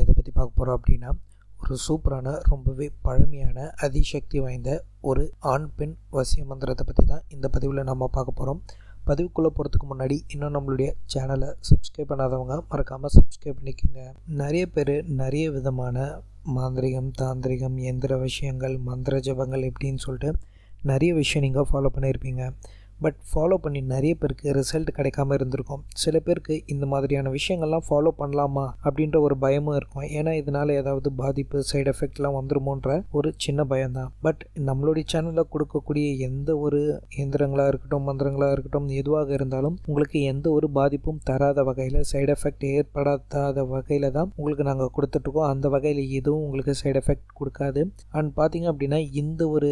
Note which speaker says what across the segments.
Speaker 1: இதை பற்றி பார்க்க போகிறோம் அப்படின்னா ஒரு சூப்பரான ரொம்பவே பழமையான அதிசக்தி வாய்ந்த ஒரு ஆண் பெண் வசிய மந்திரத்தை பற்றி தான் இந்த பதிவில் நம்ம பார்க்க போகிறோம் பதிவுக்குள்ளே போகிறதுக்கு முன்னாடி இன்னும் நம்மளுடைய சேனலை சப்ஸ்கிரைப் பண்ணாதவங்க மறக்காமல் சப்ஸ்கிரைப் பண்ணிக்கோங்க. நிறைய பேர் நிறைய விதமான மாந்திரிகம் தாந்திரிகம் எந்திர விஷயங்கள் மந்திர ஜபங்கள் எப்படின்னு சொல்லிட்டு நிறைய விஷயம் நீங்கள் ஃபாலோ பண்ணியிருப்பீங்க பட் ஃபாலோ பண்ணி நிறைய பேருக்கு ரிசல்ட் கிடைக்காம இருந்திருக்கும். சில பேருக்கு இந்த மாதிரியான விஷயங்கள்லாம் ஃபாலோ பண்ணலாமா அப்படின்ற ஒரு பயமும் இருக்கும். ஏன்னா இதனால் ஏதாவது பாதிப்பு சைடு எஃபெக்ட்லாம் வந்துருமோன்ற ஒரு சின்ன பயம்தான். பட் நம்மளுடைய சேனலில் கொடுக்கக்கூடிய எந்த ஒரு இயந்திரங்களாக இருக்கட்டும் மந்திரங்களாக இருக்கட்டும் எதுவாக இருந்தாலும் உங்களுக்கு எந்த ஒரு பாதிப்பும் தராத வகையில் சைடு எஃபெக்ட் ஏற்படாத வகையில் தான் உங்களுக்கு நாங்கள் கொடுத்துட்ருக்கோம். அந்த வகையில் எதுவும் உங்களுக்கு சைடு எஃபெக்ட் கொடுக்காது. அண்ட் பார்த்தீங்க அப்படின்னா இந்த ஒரு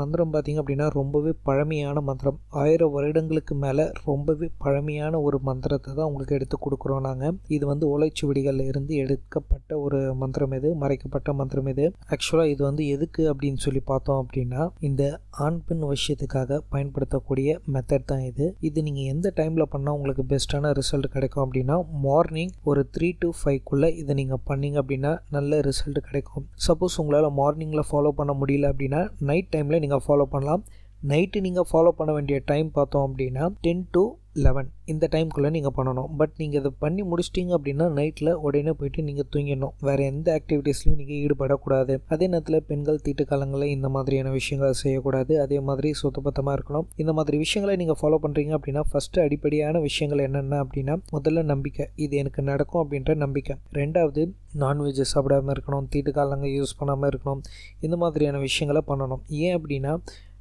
Speaker 1: மந்திரம் பார்த்தீங்க அப்படின்னா ரொம்பவே பழமையான மந்திரம். ஆயிரம் வருடங்களுக்கு மேலே ரொம்பவே பழமையான ஒரு மந்திரத்தை தான் உங்களுக்கு எடுத்து கொடுக்குறோம் நாங்கள் இது வந்து ஓலைச்சுவடிகளில் இருந்து எடுக்கப்பட்ட ஒரு மந்திரம் இது மறைக்கப்பட்ட மந்திரம் இது. ஆக்சுவலாக இது வந்து எதுக்கு அப்படின்னு சொல்லி பார்த்தோம் அப்படின்னா இந்த ஆண் பெண் விஷயத்துக்காக பயன்படுத்தக்கூடிய மெத்தட் தான் இது. இது நீங்கள் எந்த டைமில் பண்ணால் உங்களுக்கு பெஸ்ட்டான ரிசல்ட் கிடைக்கும் அப்படின்னா மார்னிங் ஒரு த்ரீ டு ஃபைவ்க்குள்ளே இதை நீங்கள் பண்ணீங்க அப்படின்னா நல்ல ரிசல்ட் கிடைக்கும். சப்போஸ் உங்களால் மார்னிங்கில் ஃபாலோ பண்ண முடியல அப்படின்னா நைட் டைமில் நீங்கள் ஃபாலோ பண்ணலாம். நைட்டு நீங்கள் ஃபாலோ பண்ண வேண்டிய டைம் பார்த்தோம் அப்படின்னா டென் டு லெவன் இந்த டைம்குள்ளே நீங்கள் பண்ணணும். பட் நீங்கள் இதை பண்ணி முடிச்சிட்டிங்க அப்படின்னா நைட்டில் உடனே போயிட்டு நீங்கள் தூங்கிடணும். வேறு எந்த ஆக்டிவிட்டீஸ்லையும் நீங்கள் ஈடுபடக்கூடாது. அதே நேரத்தில் பெண்கள் தீட்டு காலங்களில் இந்த மாதிரியான விஷயங்களை செய்யக்கூடாது. அதே மாதிரி சுத்தபத்தமாக இருக்கணும். இந்த மாதிரி விஷயங்களை நீங்கள் ஃபாலோ பண்ணுறீங்க அப்படின்னா ஃபஸ்ட்டு அடிப்படையான விஷயங்கள் என்னென்ன அப்படின்னா முதல்ல நம்பிக்கை. இது எனக்கு நடக்கும் அப்படின்ற நம்பிக்கை. ரெண்டாவது நான்வெஜ் சாப்பிடாமல் இருக்கணும். தீட்டு காலங்கள் யூஸ் பண்ணாமல் இருக்கணும். இந்த மாதிரியான விஷயங்களை பண்ணணும். ஏன் அப்படின்னா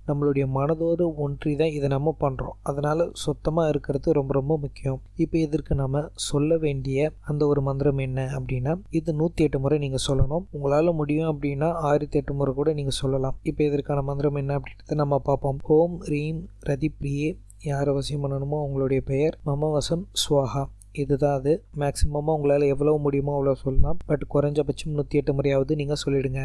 Speaker 1: நம்மளுடைய மனதோடு ஒன்றி தான் இதை நம்ம பண்ணுறோம் அதனால் சுத்தமாக இருக்கிறது ரொம்ப ரொம்ப முக்கியம். இப்போ இதற்கு நம்ம சொல்ல வேண்டிய அந்த ஒரு மந்திரம் என்ன அப்படின்னா இது நூற்றி எட்டு முறை நீங்கள் சொல்லணும். உங்களால் முடியும் அப்படின்னா ஆயிரத்தி எட்டு முறை கூட நீங்கள் சொல்லலாம். இப்போ இதற்கான மந்திரம் என்ன அப்படின்றத நம்ம பார்ப்போம். ஓம் ரீம் ரதிப்ரியே. யார் அவசியம் பண்ணணுமோ அவங்களுடைய பெயர். மமவசம் ஸ்வாஹா. இதுதான் அது. மேக்ஸிமமாக உங்களால் எவ்வளோ முடியுமோ அவ்வளோ சொல்லலாம். பட் குறைஞ்சபட்சம் நூற்றி எட்டு முறையாவது நீங்கள் சொல்லிவிடுங்க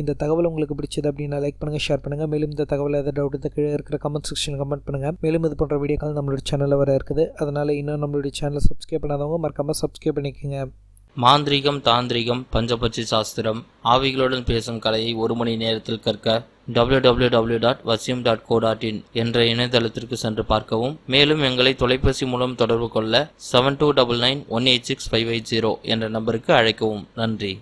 Speaker 1: இந்த தகவல் உங்களுக்கு பிடிச்சது அப்படின்னா லைக் பண்ணுங்கள் ஷேர் பண்ணுங்கள் மேலும் இந்த தகவல் எதாவது டவுட் இருந்தால் கீழே இருக்கிற கமெண்ட் செக்ஷன் கமெண்ட் பண்ணுங்கள் மேலும் இது போன்ற வீடியோக்கள் நம்மளோட சேனலில் வர இருக்குது. அதனால் இன்னும் நம்மளுடைய சேனலை சப்ஸ்கிரைப் பண்ணாதவங்க மறக்காமல் சப்ஸ்கிரைப் பண்ணிக்கோங்க.
Speaker 2: மாந்திரிகம் தாந்திரிகம் பஞ்சபட்சி சாஸ்திரம் ஆவிகளுடன் பேசும் கலையை ஒரு மணி நேரத்தில் கற்க W W W dot Vasiyam dot co dot in என்ற இணையதளத்திற்கு சென்று பார்க்கவும். மேலும் எங்களை தொலைபேசி மூலம் தொடர்பு கொள்ள seven two double nine one eight six five eight zero என்ற நம்பருக்கு அழைக்கவும். நன்றி.